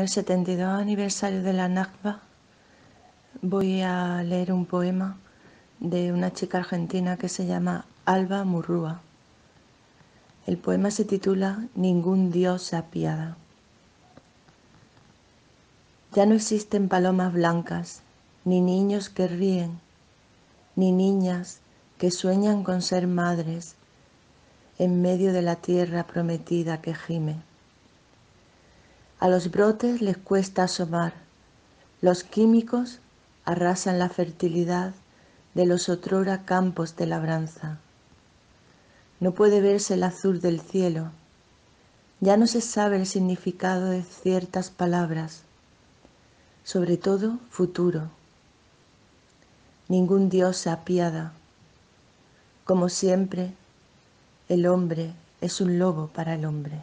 el 72 aniversario de la Nakba voy a leer un poema de una chica argentina que se llama Alba Murrúa. El poema se titula Ningún Dios se apiada. Ya no existen palomas blancas, ni niños que ríen, ni niñas que sueñan con ser madres en medio de la tierra prometida que gime. A los brotes les cuesta asomar, los químicos arrasan la fertilidad de los otrora campos de labranza. No puede verse el azul del cielo, ya no se sabe el significado de ciertas palabras, sobre todo futuro. Ningún Dios se apiada. Como siempre, el hombre es un lobo para el hombre.